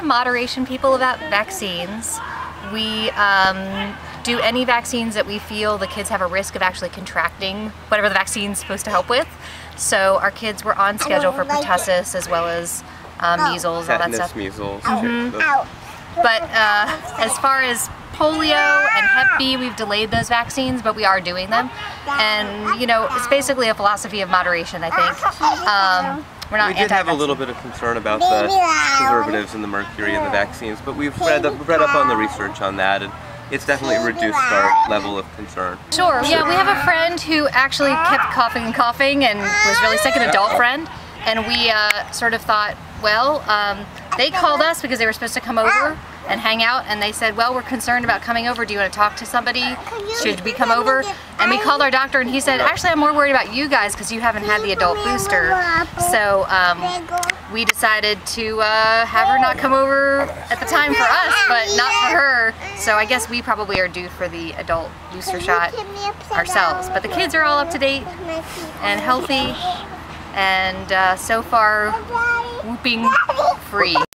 of moderation people about vaccines. We um, do any vaccines that we feel the kids have a risk of actually contracting whatever the vaccine's supposed to help with. So our kids were on schedule for pertussis as well as uh, measles, all that Tetanus, stuff. measles. Mhm. But uh, as far as polio and Hep B, we've delayed those vaccines, but we are doing them. And you know, it's basically a philosophy of moderation. I think um, we're not. We did have a little bit of concern about the preservatives and the mercury in the vaccines, but we've read up, read up on the research on that, and it's definitely reduced our level of concern. Sure. Yeah, we have a friend who actually kept coughing and coughing and was really sick, an adult friend. And we uh, sort of thought, well, um, they called us because they were supposed to come over and hang out, and they said, well, we're concerned about coming over. Do you want to talk to somebody? Should we come over? And we called our doctor, and he said, actually, I'm more worried about you guys because you haven't had the adult booster. So um, we decided to uh, have her not come over at the time for us, but not for her. So I guess we probably are due for the adult booster shot ourselves. But the kids are all up to date and healthy, and uh, so far whooping free.